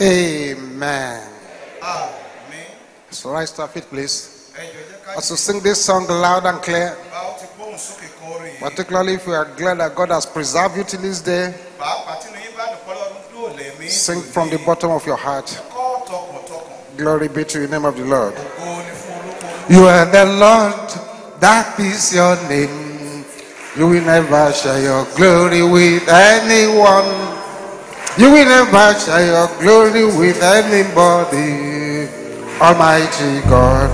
Amen. àmín So rise to our feet, please. As we sing this song loud and clear, bá ó ti gbóhùn sókè kan orin yìí particularly if you are glad that God has preserved you till this day, pàápàá tí yín bá dùn pọ́lọ́run dúró lẹ́mí sing from the bottom of your heart. Glory be to the name of the Lord. ògo ni fún olóko You are the Lord, that is your name. You will never share your glory with anyone. You will never share your glory with anybody. Almighty God,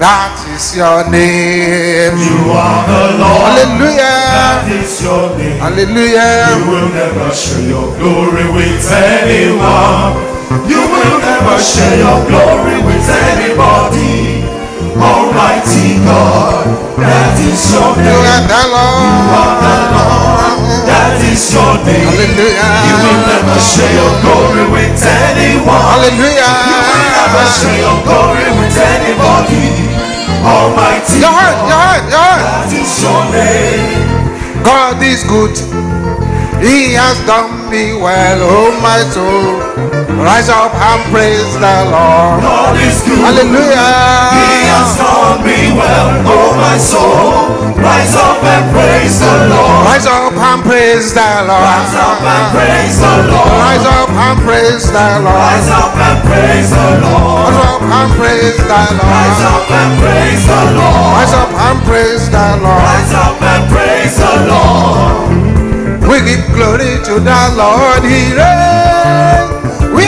that is your name. You are the Lord, Hallelujah. that is your name. Hallelujah. You will never share your glory with anyone. You will never share your glory with anybody. Almighty God, that is your name. You name. are the Lord. That is your name. You will never share your glory with anyone. Hallelujah. Never share your glory with anybody. Almighty Your heart, God, your heart, your heart. that is your name. God is good. He has done me well, oh my soul. Rise up and praise the Lord. God is good. He has Hallelujah. done me well, oh my soul. Rise up and praise the Lord. Rise up and praise the Lord. Rise up and praise the Lord. Rise up and praise the Lord. Rise up and praise the Lord. Rise up and praise the Rise up and praise the Lord. Rise up and praise the Lord. Rise up and praise the Lord. We give glory to the Lord. He reigns.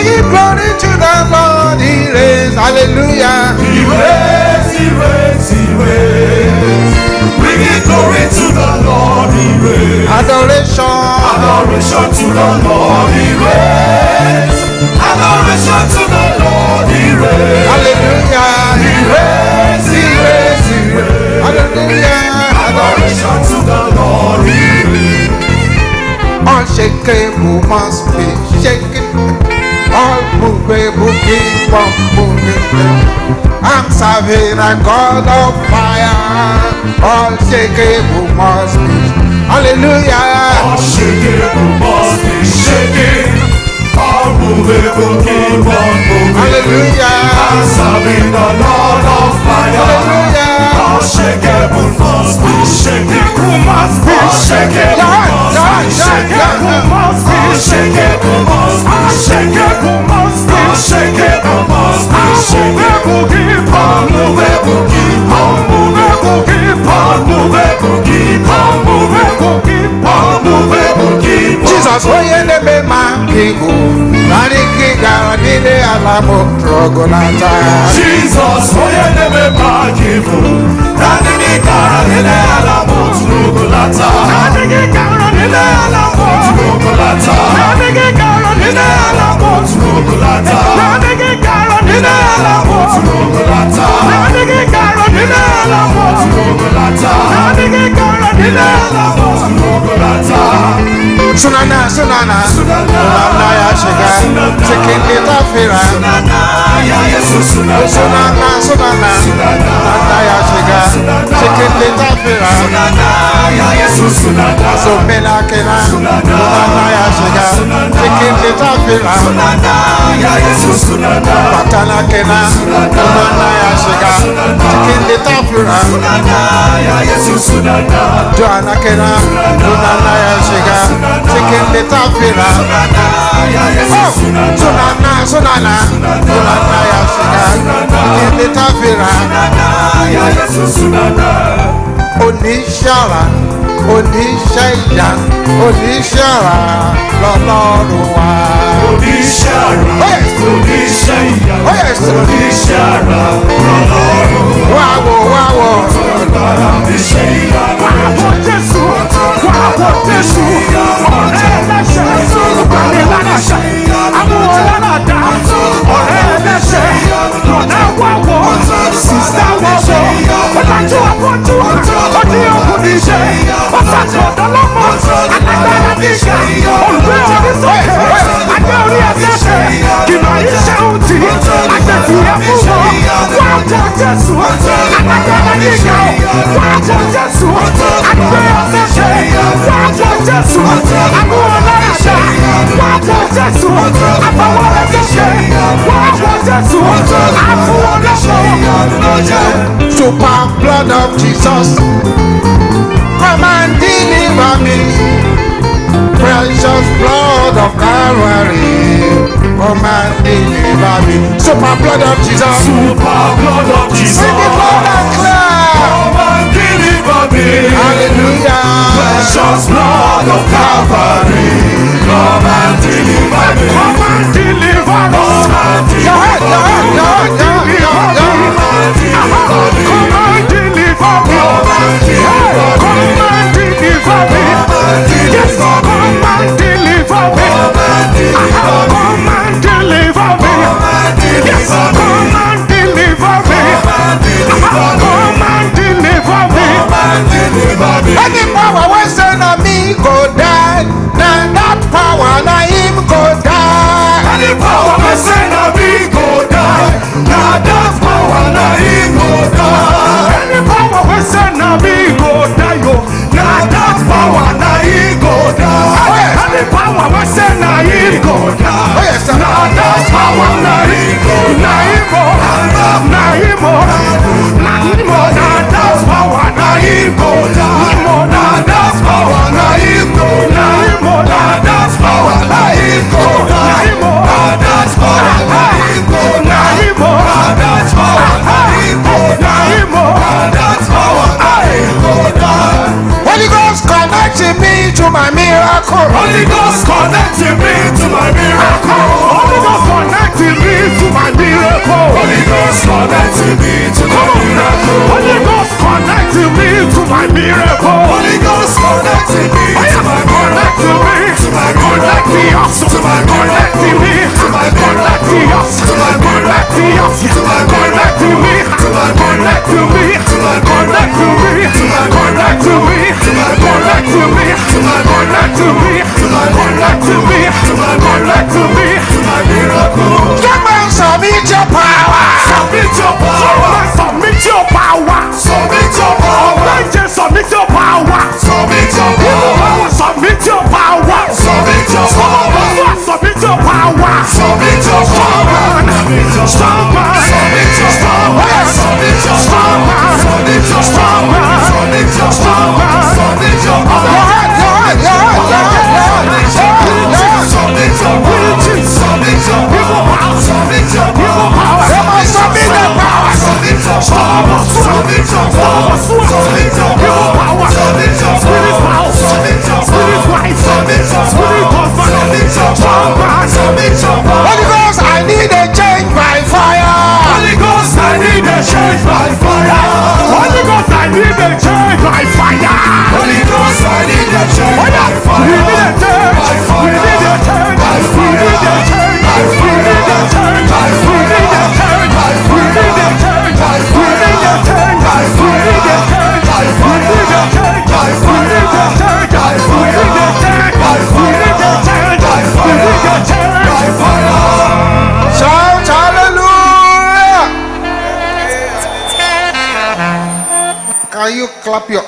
Give glory to the Lord. He reigns. Hallelujah. He reigns, he reigns, he reigns. We give glory to the Lord, he reigns. Adoration. Adoration to the Lord, he reigns. Adoration to the Lord, he reigns. Hallelujah. He reigns, he reigns, he reigns. Hallelujah. Adoration to the Lord, he reigns. Unshakable must be shaken. All movable keep on moving. I'm serving a God of fire. Unshakable must be. Hallelujah. Unshakable must be shaken. Hallelujah. Serving the Lord of must. Must Must. Must. Must. Must Jesus onye na-eme ma ibu narị gị gara n'ile ala m trọgụnata Jesus, onye na-eme mmadụ ibu na-adịghị kara n'ile ala m otu ogolata na-adịghị kara n'ile ala m otu ogolata na-adịghị kara n'ile ala m otu ogolata na-adịghị kara n'ile ala m otu ogolata na-adịghị kara n'ile ala m otu ogolata na-adịghị kara n'ile ala m otu ogolata sunana sunana sunana ya shiga cikin littafira Sunana Yesu sunana sunana ya shiga cikin ya Yesu sunana zomela kena sunana ya shiga cikin sunana patana kena sunana ya shiga cikin sunana joana kena sunana ya shiga cikin littafira Sunana ya Yesu Oh, sunana sunana sunana sunana ya shiga cikin littafira Sunana ya Yesu sunana oníṣàrà oníṣẹ́ ìyá oníṣàrà lọ́lọ́run wa. Oníṣàrà Yes. oníṣẹ́ ìyá Oh, yes. Oníṣàrà ọlọ́run wáwo wáwo Bàbá mi ṣe ìyanu Yesu anadala super blood of Jesus. Come and deliver me. Precious blood of Calvary. Come and deliver me. Super blood of Jesus. Super blood of Jesus. Sing it loud and clear. Come and deliver me. Hallelujah. Precious blood of Calvary. Come and deliver me. Come and deliver us. Come and Your head, deliver your head, me. your head, your head, your head, your head. Come and deliver me. Come and deliver me. Come and deliver me. Come and deliver me. Yes, come and deliver me. Come and deliver me. Any power wey say na me go die, na that power na him go die. Any power wey say na me go die, na that power na him go die. Any power na me power we say na iko oh yes na that power na iko na imo na imo na imo na that power na iko na imo na that power na iko na imo na that power na iko na imo us, To my connecting me, To my connecting us, To my connecting us, To my connecting me, To my connecting me, To my connecting me, To my connecting me, To my connecting me, To my connecting me, To my connecting me, To my connecting me. To my miracle. Come and submit your power. Submit your power. Submit your power. Submit your power. Submit your power. Submit your power. Submit your power. Submit your power. Submit your power. Submit your power. Strong man. Submit your power.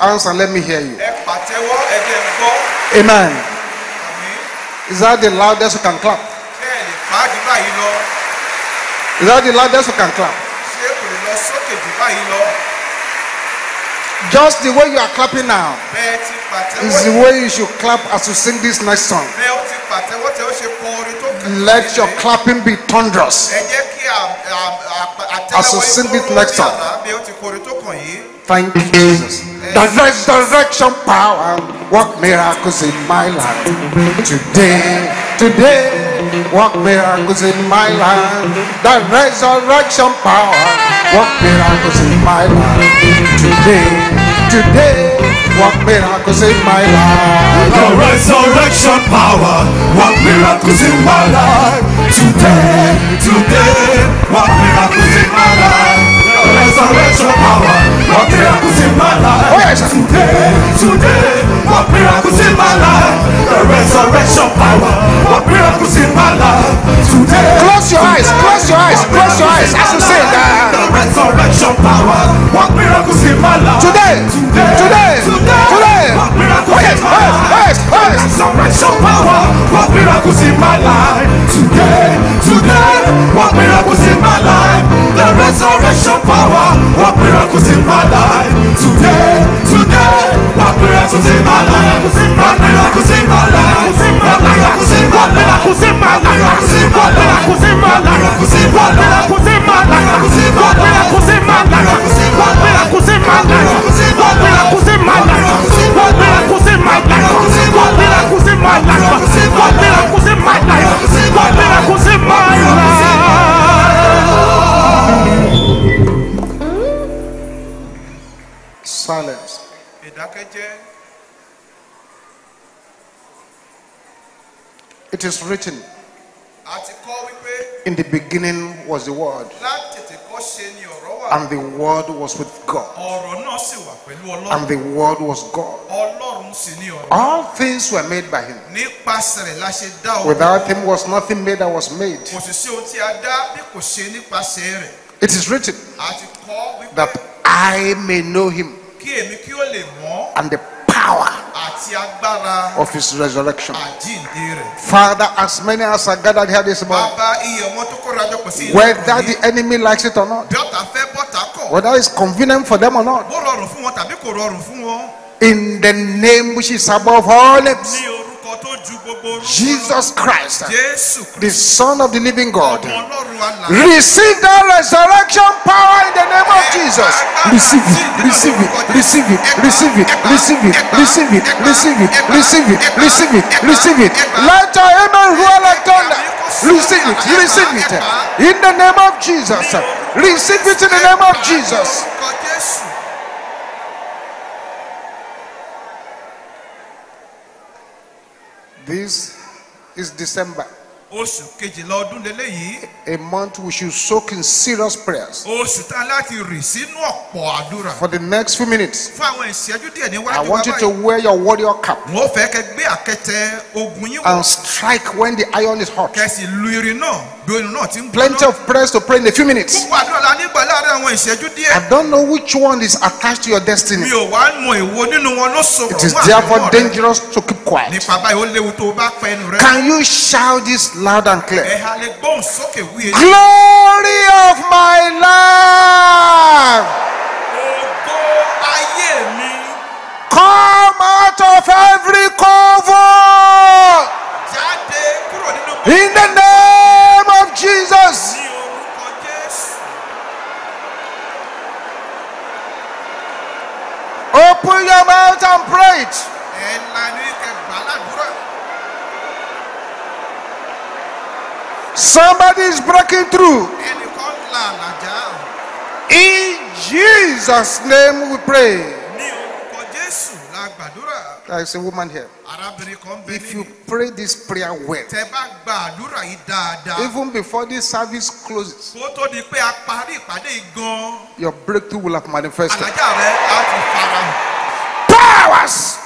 Hands and let me hear you? ẹ pàtẹ́wọ́ ẹ̀jẹ̀ ń gbọ́ Amen. Is that the loudest you can clap? bẹ́ẹ̀ lè pàdé báyìí lọ Is that the loudest you can clap? ṣé kò lè lọ sókè jù báyìí lọ Just the way you are clapping now bẹ́ẹ̀ ti pàtẹ́wọ́ is the way you should clap as you sing this next song. Kàn Let your clapping be thunderous. As you sing it next lórí song. àlá bí ó ti kọ orin tó kàn yìí. Thank you, Jesus. The resurrection power work miracles in my life. Today, today, work miracles in my life. The resurrection power work miracles in my life. Today, today, work miracles in my life. The resurrection power, what miracles in my life. Today, today, what miracles in my life. The resurrection power, what miracles in my life. Oh. Today, today, what miracles in my life. The resurrection power, what miracles in my life. Today, Close your eyes, close could sing my life. Today, today, I pray I could sing my life. I pray I could sing my life. I pray I could sing my life. I pray I could sing my life. I pray I could sing my life. I pray I could sing my life. It is written, àti kọ́ wípé in the beginning was the Word, láti kọ́ ṣe ni ọ̀rọ̀ wà. and the Word was with God, ọ̀rọ̀ náà sì wà pẹ̀lú and the Word was God. ọlọ́run sì ni ọ̀rọ̀. All things were made by Him. nípasẹ̀ rẹ̀ la ṣe dá o Without Him was nothing made that was made. kò sì sí ohun tí a dá bí kò ṣe nípasẹ̀ rẹ̀. It is written àti kọ́ wípé that I may know Him kí èmi kí ó lè mọ̀ and the power of his resurrection. Father, as many as are gathered here this morning, whether the enemy likes it or not, whether it's convenient for them or not, in the name which is above all names. Jesus Christ, the Son of the living God, ọmọ ọlọ́run alààyè. receive that resurrection power in the name of Jesus. Receive it, receive it, receive it, receive it, receive it, receive it, receive it, receive it, receive it, receive it. Let your amen roar like thunder. Receive it, receive it. In the name of Jesus. Receive it in the name of Jesus. orúkọ jésù This is December, oṣù kejìlá ọdún lélẹ́yìí. A month we should soak in serious prayers. oṣù tá a láti rì sínú ọ̀pọ̀ àdúrà. For the next few minutes, fún àwọn ìṣẹ́jú díẹ̀ I want you to wear your warrior cap mo fẹ́ kẹ́ gbé àkẹtẹ ogun yín wọ̀. and strike when the iron is hot. kẹ́sì lu irin náà Plenty of prayers to pray in a few minutes. I don't know which one is attached to your destiny. It is therefore dangerous to keep quiet. Can you shout this loud and clear? Glory of my life! Come out of every cover! In the name Jesus. Open your mouth and pray it. Somebody is breaking through. In Jesus' name we pray. There is a woman here. If you pray this prayer well, even before this service closes, your breakthrough will have manifested. Powers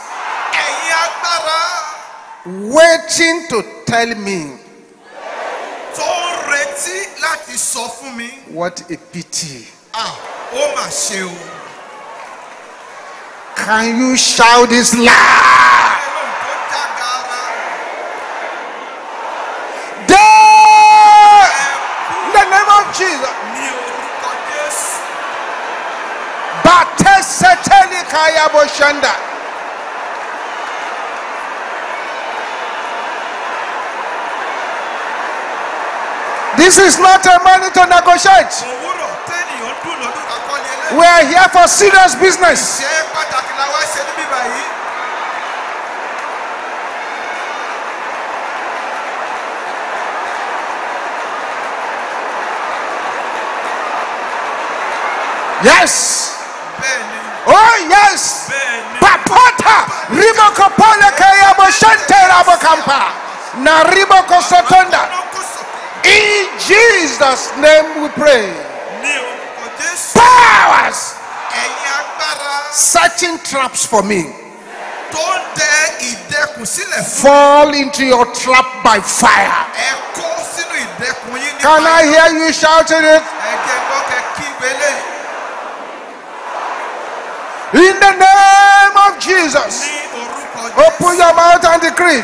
waiting to tell me. What a pity. Ah, oh my can you shout this loud? There! In the name of Jesus. kayabo. This is not a money to negotiate. We are here for serious business. Yes. Oh yes. Papata riboko rabo kampa na riboko sotonda. In Jesus' name we pray. Power. Setting traps for me. Fall into your trap by fire. Can I hear you shouting it? In the name of Jesus. Open your mouth and decree.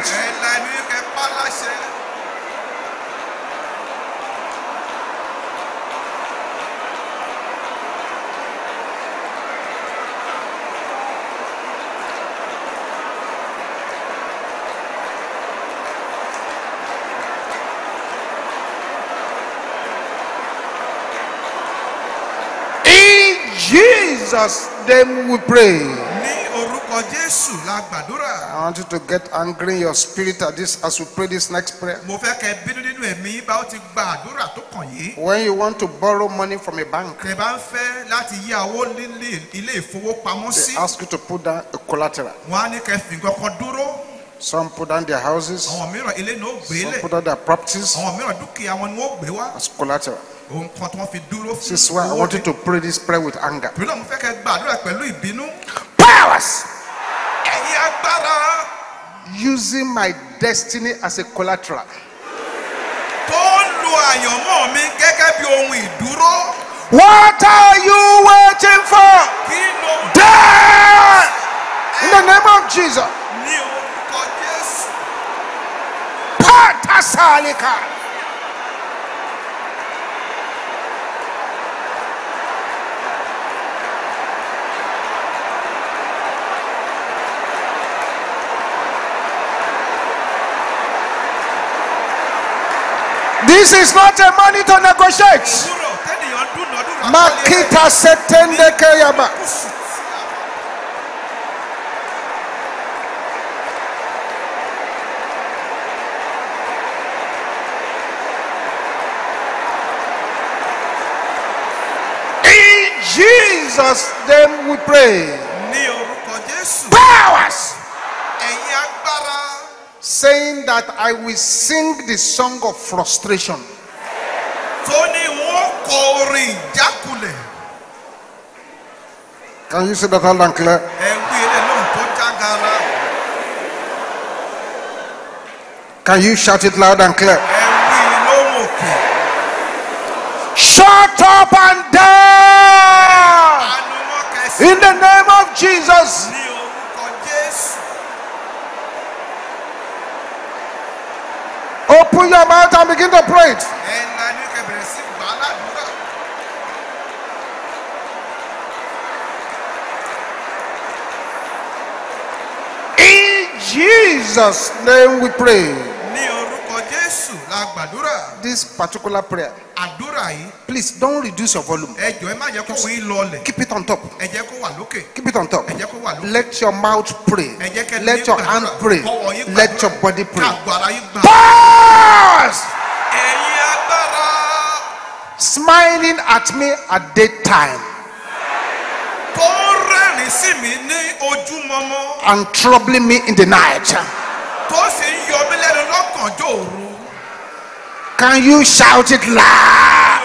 Jesus' name we pray. ní orúkọ jésù la gbàdúrà. I want you to get angry in your spirit at this as we pray this next prayer. mo fẹ́ kẹ́ bínú nínú ẹ̀mí bá ó ti gba àdúrà tó kàn yìí. When you want to borrow money from a bank, tẹ́ bá ń fẹ́ láti yá owó nílé ilé ìfowópamọ́sí. they ask you to put down a collateral. wọ́n á ní kẹ́ fi nǹkan kan dúró. Some put down their houses, àwọn mìíràn ilé ní ó gbé some put down their properties àwọn mìíràn dúkìá wọn ni wọ́n gbé wá. as collateral. Ohun kan tí wọ́n fi dúró fún This is why I owó want you ni. to pray this prayer with anger. torí náà mo fẹ́ kẹ́ gbàdúrà pẹ̀lú ìbínú. Powers using my destiny as a collateral. tó ń lo àyànmọ́ mi gẹ́gẹ́ bí ohun ìdúró. What are you waiting for? Die! In the name of Jesus. ní orúkọ jésù. Patasalika. This is not a money to negotiate. òwúrọ̀ tẹ́nìyàn dúnàdúrà. Makita setende keyaba. Kùsù tí a In Jesus' name we pray. ní orúkọ jésù. Powers ẹ̀yin agbára saying that I will sing the song of frustration. tó ní wọ́n kọ orin ìjákulẹ̀. Can you say that loud and clear? ẹ wí ilé lóhùn tó jágara. Can you shout it loud and clear? ẹ wí lóhùn òkè. Shut up and down in the name of Jesus. ní orúkọ jésù. Open your mouth and begin to pray it. ẹ ńlá ní kẹbẹ̀rẹ̀ sí gbà á ládùúrà. In Jesus' name we pray. ní orúkọ jésù la gbàdúrà. This particular prayer, àdúrà yìí please don't reduce your volume. ẹ jọ ẹ má jẹ́ kó wọ́n yín lọlẹ̀. Keep it on top. ẹ jẹ́ kó wà lókè. Keep it on top. ẹ jẹ́ kó wà lókè. Let your mouth pray. ẹ jẹ́ kẹ́ Let your hand pray. Let your body pray. kágbára yín gbà. Powers ẹ̀yin agbára smiling at me at daytime tó rẹ́rìn sí mi ní ojúmọmọ and troubling me in the night. tó sì ń yọ mí lẹ́nu lọ́kànjọ́ òru. Can you shout it loud?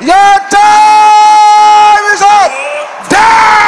Your time is up. Die!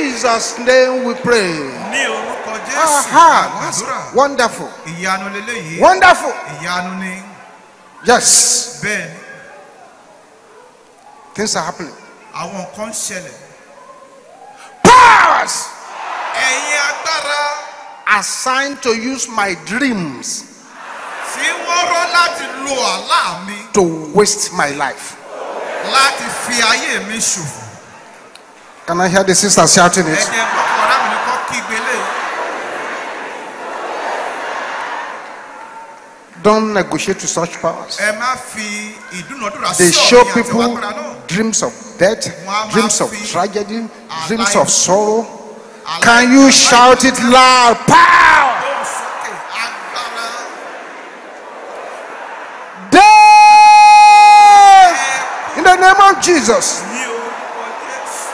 Jesus' name we pray. ní orúkọ jésù Aha, that's wonderful. ìyanu leléyìí Wonderful. ìyanu ni Yes, ni things are happening. àwọn nǹkan ń ṣẹlẹ̀ Powers ẹ̀yin agbára assigned to use my dreams tí wọ́n rọ́ láti lo àlá mi to waste my life. láti fi ayé mi ṣòfò Can I hear the sisters shouting it? ẹ̀jẹ̀ gbọ́kànlá mi ni kọ́ kígbe lé Don't negotiate with such powers. ẹ má fi ìdúnàdúrà They show people dreams of death, dreams of tragedy, dreams of sorrow. Can you shout it loud? Power! Death! In the name of Jesus. ní orúkọ jésù.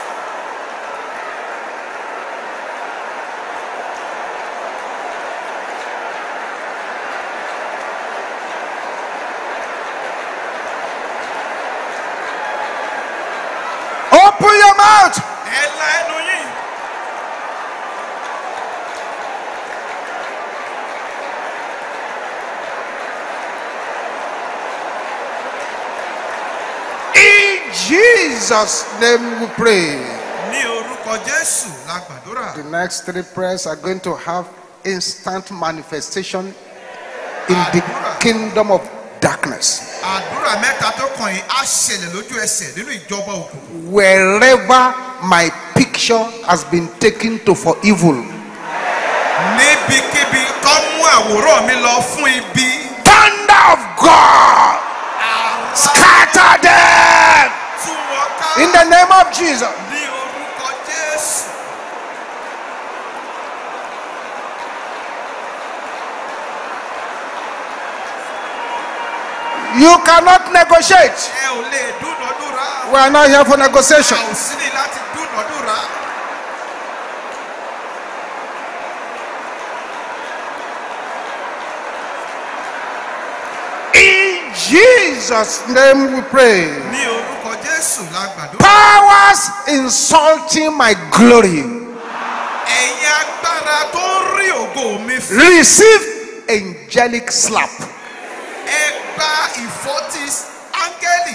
Open your mouth. ẹ la ẹnu yìí. In Jesus' name we pray. ní orúkọ jésù la gbàdúrà. The next three prayers are going to have instant manifestation in the kingdom of darkness. Àdúrà mẹ́ta tó kàn yín á ṣẹlẹ̀ lójú ẹsẹ̀ nínú ìjọba òkùnkùn. Wherever my picture has been taken to for evil, níbikíbi tó mú àwòrán mi lọ fún ibi. thunder of God, scatter them tú wọn ká. in the name of Jesus. ní orúkọ jésù. You cannot negotiate. ẹ ò lè dúnàdúrà. We are not here for negotiation. Ah, a ò sí ní láti dúnàdúrà. In Jesus' name we pray. ní orúkọ jésù la gbàdúrà. Powers insulting my glory. ẹ̀yin agbára tó ń rí ògo mi fún. Receive angelic slap.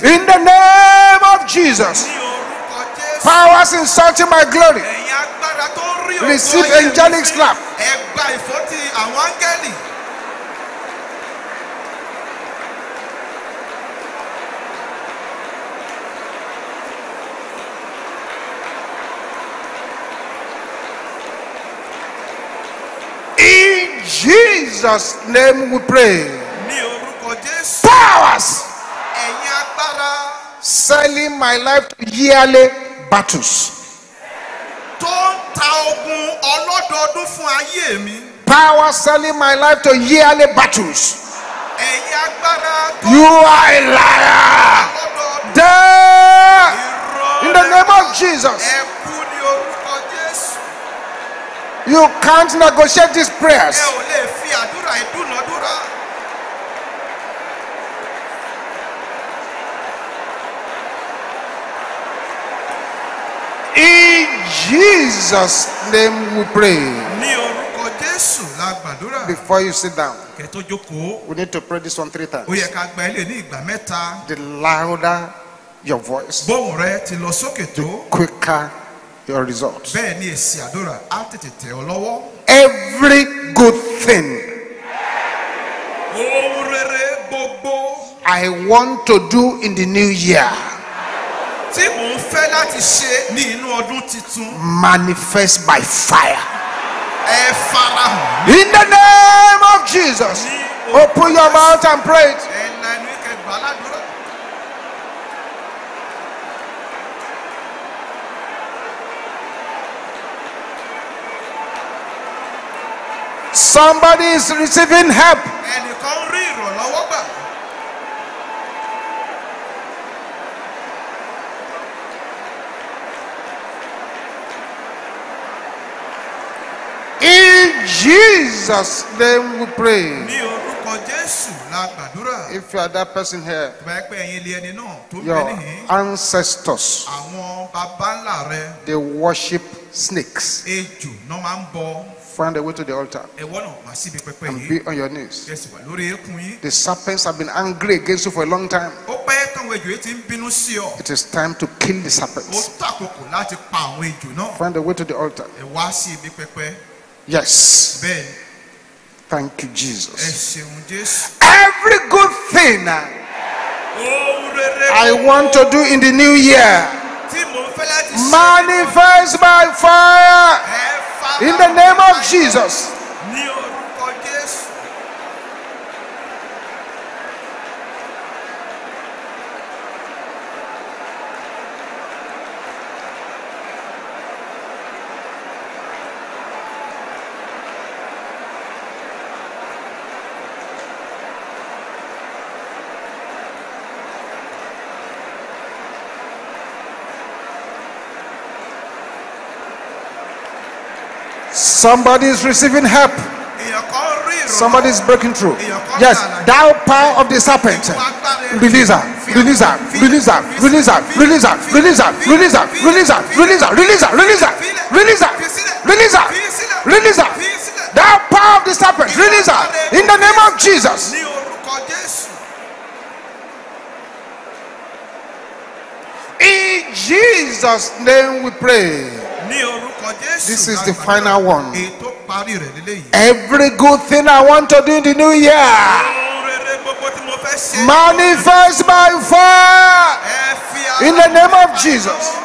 In the name of Jesus. ní orúkọ jésù. Powers insulting my glory. ẹ̀yin agbára tó ń rí ògo Receive angelic slap. ẹ gba ìfọ́tí àwọn. In Jesus' name we pray. Powers selling my life to yearly battles. tó ń ta ogun ọlọ́dọọdún fún ayé mi. Powers selling my life to yearly battles. ẹ̀yin agbára tó You are a liar. irọ́ in the name of Jesus. ẹ kú ní orúkọ jésù. You can't negotiate these prayers. ẹ ò lè fi àdúrà ìdúnàdúrà. In Jesus' name we pray. ní orúkọ jésù la gbàdúrà. Before you sit down, kẹ́ tó jókòó. we need to pray this one three times. ó yẹ ká gba ilé ní ìgbà. The louder your voice, bóun rẹ ti lọ sókè tó. quicker your results. bẹ́ẹ̀ ni èsì àdúrà á tètè tẹ̀ ọ́ lọ́wọ́. Every good thing ohun rere gbogbo I want to do in the new year tí mò ń fẹ́ láti ṣe ní inú ọdún manifest by fire. ẹ farahàn. In the name of Jesus, open your mouth and pray ẹ la ìkẹgbà ládùúrà. Somebody is receiving help. ẹnìkan rí ìrànlọ́wọ́ gbà. In Jesus' name we pray. ní orúkọ orúkọ jésù la gbàdúrà If you are that person here, bá yẹ pé ẹ̀yin ilé ẹni náà tó ń bẹ your ancestors, àwọn baba ńlá rẹ they worship snakes. ejò náà máa ń bọ Find a way to the altar ẹwọ́ náà wá síbi pẹpẹ and be on your knees. kẹsì wà lórí eékún yín The serpents have been angry against you for a long time. ó pẹ́ táwọn ejò yìí ti ń bínú sí ọ It is time to kill the serpents. tàkókò láti pa àwọn ejò náà Find a way to the altar. Ẹ wá sí ibi pẹpẹ Yes. bẹ́ẹ̀ Thank you, ẹ Jesus. ṣeun jésù. Every good thing I want to do in the new year, tí mo fẹ́ láti ṣe manifest by fire in the name of Jesus. ní orúkọ jésù. Somebody is receiving help. Somebody is breaking through. Yes, thou power of the serpent. Release her, release her, release her, release her, release her, release her, release her, release her, release her, release her, release her, release her, release her, release her. Thou power of the serpent, release her in the name of Jesus. In Jesus' name we pray. This is the final one. Every good thing I want to do in the new year. Manifest by fire. In the name of Jesus.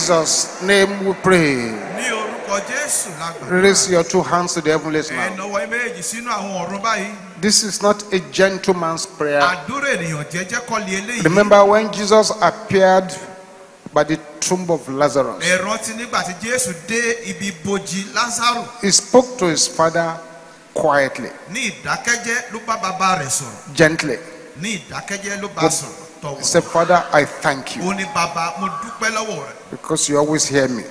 Jesus' name we pray. Raise your two hands to the heavenly now. This is not a gentleman's prayer. Remember when Jesus appeared by the tomb of Lazarus. He spoke to his father quietly. Gently. But he said, Father, I thank you. Because you always hear me.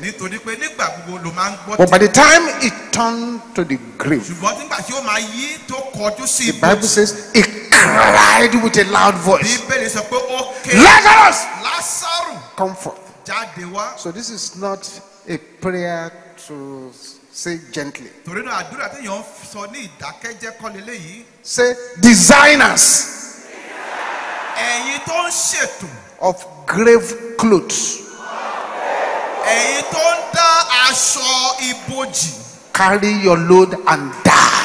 But by the time it turned to the grave, the Bible says it cried with a loud voice. Lazarus! Come forth. So this is not a prayer to say gently. Say, designers ẹ̀yin tó ń ṣètò of grave clothes ẹ̀yin tó ń dá aṣọ ibojì carry your load and die.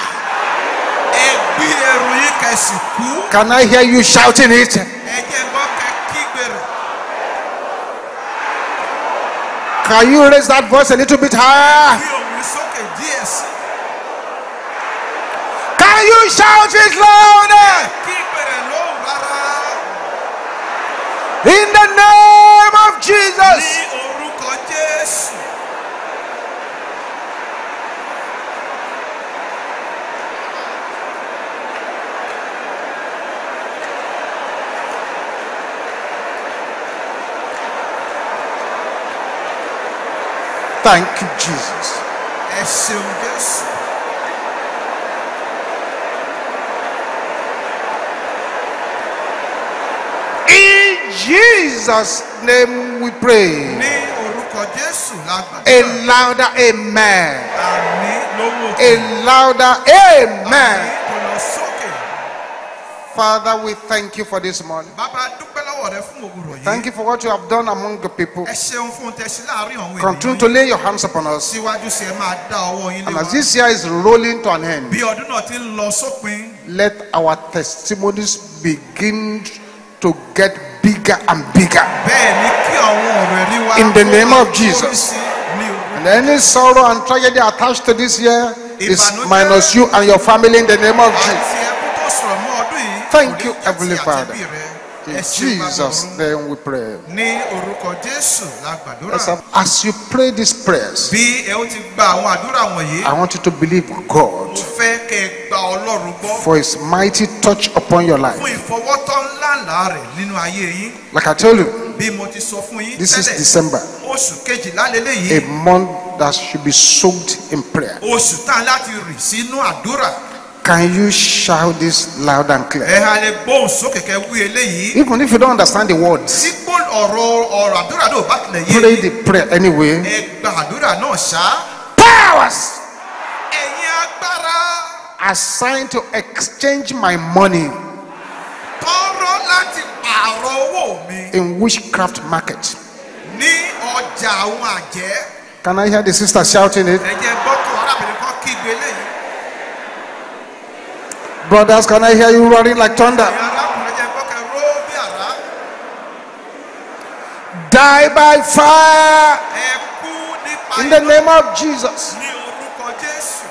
ẹ gbé ẹrù yín kẹsì kú Can I hear you shouting it? ẹ jẹ́ gbọ́ kẹ kígbe rẹ̀ Can you raise that voice a little bit higher? bí òun sókè díẹ̀ sí Can you shout it louder? kígbe rẹ̀ lóhùn rárá In the name of Jesus. ní orúkọ jésù. Thank you, Jesus. ẹ ṣeun jésù. In Jesus' name we pray. ní orúkọ jésù A louder amen. lówó A louder amen. tó lọ sókè. Father, we thank you for this morning. bàbá dúpẹ́ lọ́wọ́ rẹ fún òwúrọ̀ yìí. Thank you for what you have done among the people. ẹ ṣeun fún tẹ̀sí láàrin àwọn Continue to lay your hands upon us. síwájú sí ẹ máa dá ọwọ́ yín lé And as this year is rolling to an end, bí ọdún náà ti ń lọ sópin. let our testimonies begin to get bigger and bigger. In the name of Jesus. And any sorrow and tragedy attached to this year is minus you and your family in the name of Jesus. Thank you, Heavenly Father. In Ẹ ṣeun, Baba Jesus' name we pray. ní orúkọ jésù la Yes, gbàdúrà. sir. As you pray these prayers, bí ẹ ó ti gba àwọn àdúrà wọ̀nyí I want you to believe God mo fẹ́ kẹ́ ẹ gba ọlọ́run gbọ́ for His mighty touch upon your life. fún ìfọwọ́tọ́ ńláńlá rẹ̀ nínú ayé yín Like I told you, bí mo ti sọ fún yín this is December, a month that should be soaked in prayer. Oṣù tá láti rì sínú àdúrà Can you shout this loud and clear? ha lè gbóhùn sókè kẹ́ wí eléyìí. Even if you don't understand the words, tí gbó ọ̀rọ̀ ọ̀rọ̀ àdúrà náà bá tilẹ̀ yé pray the prayer anyway. ẹ gba àdúrà náà ṣá. Powers! Assigned to exchange my money tọrọ láti pààrọ̀ owó mi. in witchcraft market. ní ọjà àwọn àjẹ́. Can I hear the sister shouting it? ẹ jẹ́ gbọ́kàn arábìnrin kan kígbe eléyìí Brothers, can I hear you roaring like thunder? Die by fire in the name of Jesus. ní orúkọ jésù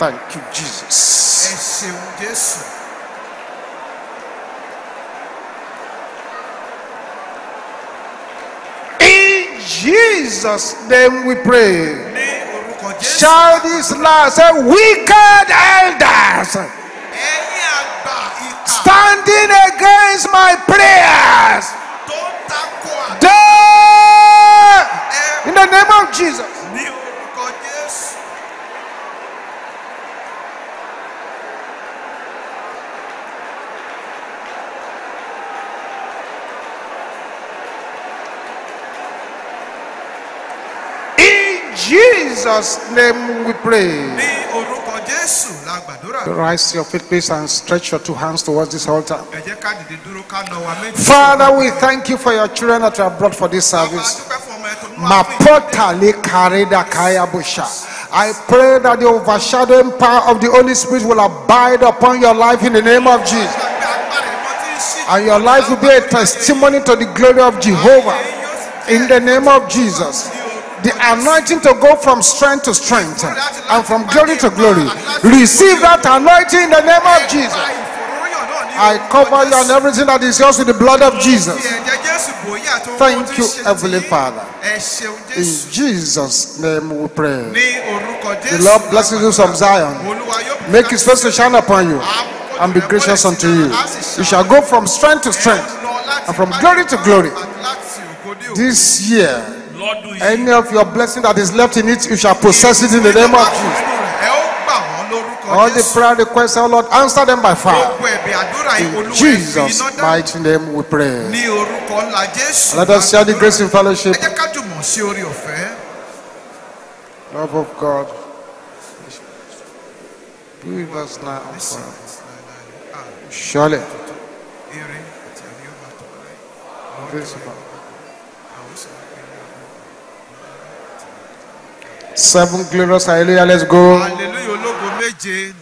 Thank you, ẹ Jesus. ṣeun um jésù In Jesus' name we pray. ní orúkọ jésù Shout this loud. Say, wicked elders Jesus' name we pray. ní orúkọ jésù la gbàdúrà Rise your feet, please, and stretch your two hands towards this altar. ẹ jẹ́ ká dìde dúró ká nà wá méjì. Father, we thank you for your children that you have brought for this service. dúpẹ́ fún ọmọ ẹ tó mú wá fún ìdílé. Mapotali kareda kaya busha. I pray that the overshadowing power of the Holy Spirit will abide upon your life in the name of Jesus. Gbàgbé agbára ìmọ̀ tí ń ṣí And your life will be a testimony to the glory of Jehovah. In the name of Jesus. The anointing to go from strength to strength and from glory to glory. Receive that anointing in the name of Jesus. I cover you and everything that is yours with the blood of Jesus. Thank you, Heavenly Father. In Jesus' name we pray. The Lord blesses you from Zion. Make his face to shine upon you and be gracious unto you. You shall go from strength to strength and from glory to glory. This year, any of your blessing that is left in it, you shall possess it in the name of Jesus. All the prayer requests, oh Lord, answer them by fire. In Jesus' mighty name we pray. ní orúkọ ńlá jésù Let us share the grace in fellowship. jẹ́ ká jùmọ̀ sí orí ọ̀fẹ́ Love of God. Be with us now and forever. Surely, ire Seven glorious hallelujah. Let's go. hallelujah ológo méje